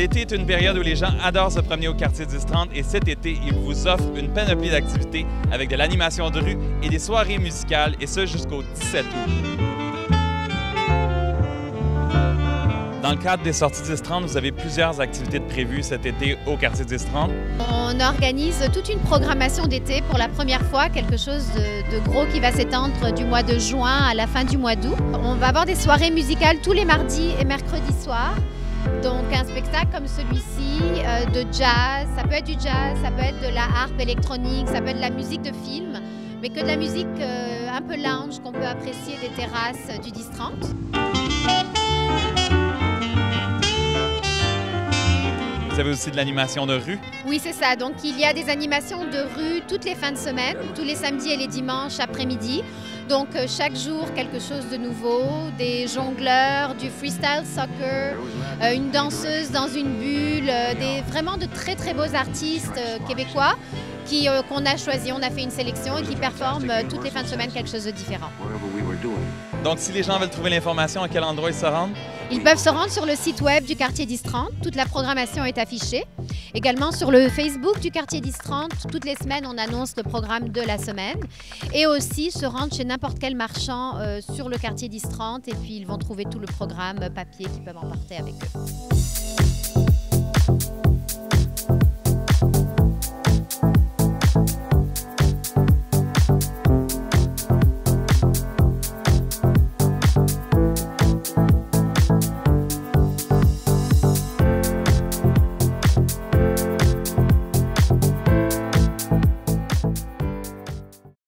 L'été est une période où les gens adorent se promener au quartier 1030 et cet été, ils vous offrent une panoplie d'activités avec de l'animation de rue et des soirées musicales et ce jusqu'au 17 août. Dans le cadre des sorties 1030, vous avez plusieurs activités de prévues cet été au quartier 1030. On organise toute une programmation d'été pour la première fois, quelque chose de, de gros qui va s'étendre du mois de juin à la fin du mois d'août. On va avoir des soirées musicales tous les mardis et mercredis soirs. Donc un spectacle comme celui-ci euh, de jazz, ça peut être du jazz, ça peut être de la harpe électronique, ça peut être de la musique de film, mais que de la musique euh, un peu lounge qu'on peut apprécier des terrasses du 1030. Avez aussi de l'animation de rue? Oui, c'est ça. Donc, il y a des animations de rue toutes les fins de semaine, tous les samedis et les dimanches après-midi. Donc, euh, chaque jour, quelque chose de nouveau. Des jongleurs, du freestyle soccer, euh, une danseuse dans une bulle, euh, vraiment de très, très beaux artistes québécois qui, euh, qu'on a choisi. On a fait une sélection et qui performent euh, toutes les fins de semaine quelque chose de différent. Donc, si les gens veulent trouver l'information, à quel endroit ils se rendent? Ils peuvent se rendre sur le site web du quartier 1030. Toute la programmation est affichée. Également sur le Facebook du quartier 1030. Toutes les semaines, on annonce le programme de la semaine. Et aussi se rendre chez n'importe quel marchand euh, sur le quartier 1030. Et puis, ils vont trouver tout le programme papier qu'ils peuvent emporter avec eux.